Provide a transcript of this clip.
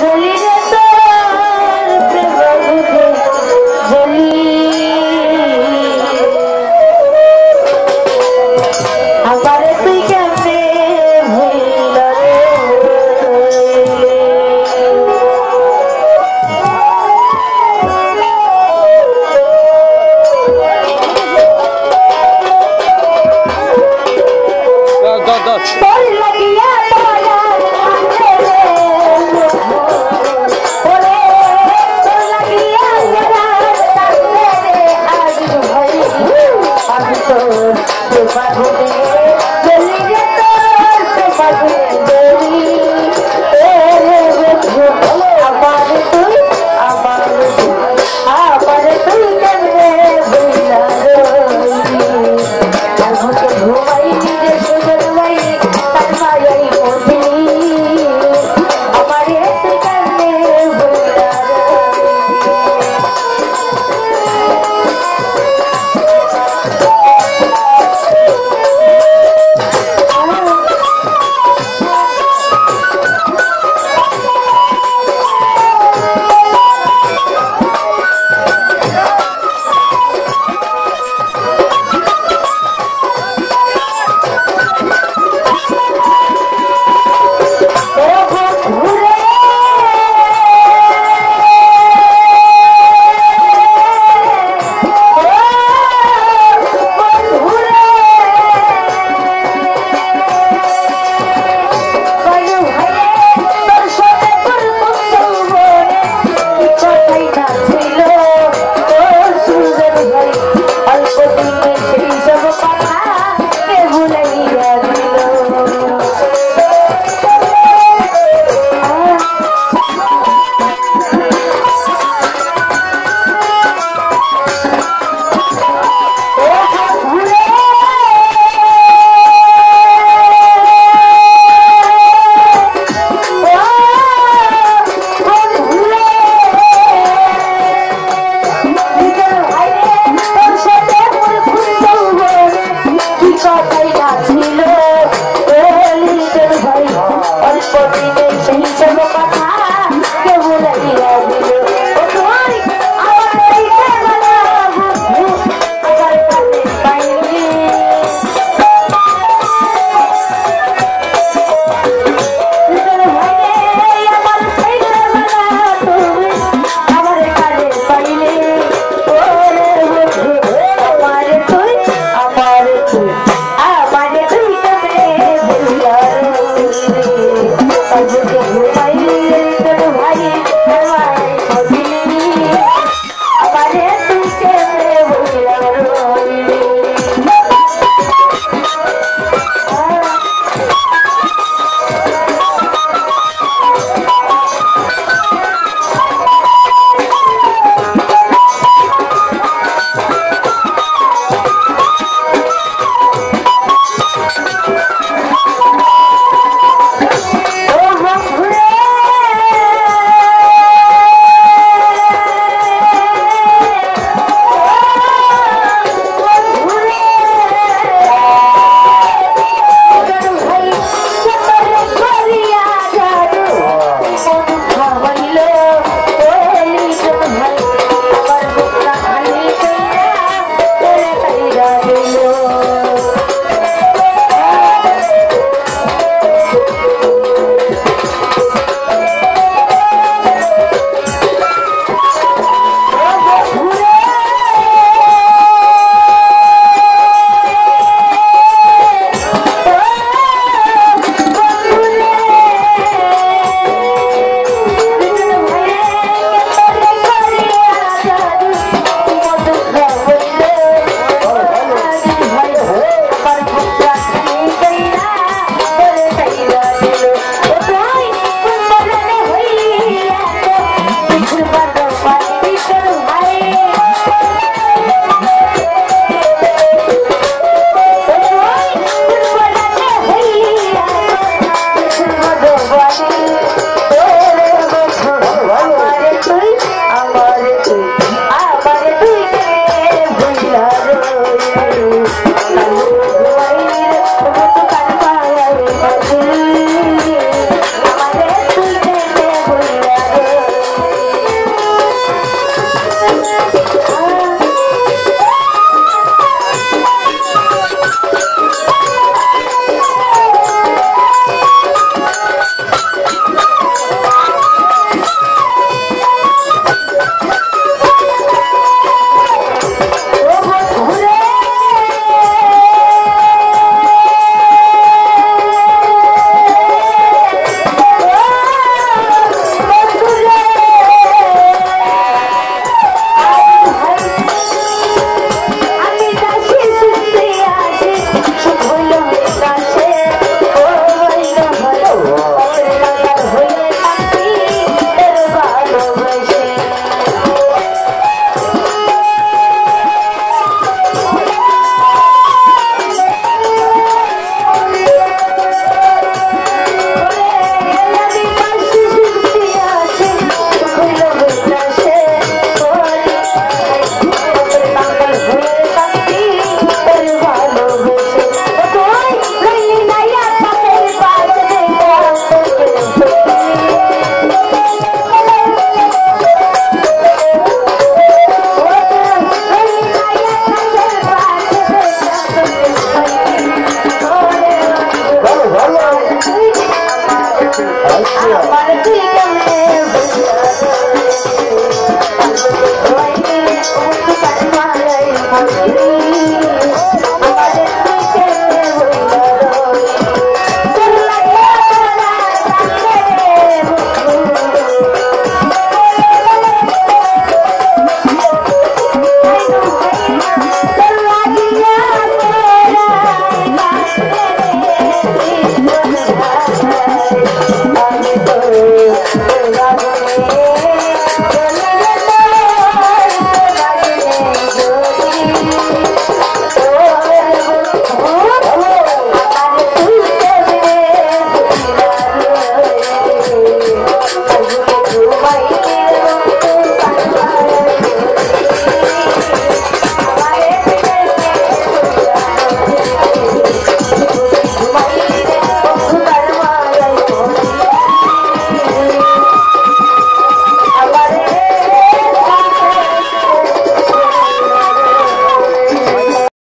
Gasolina.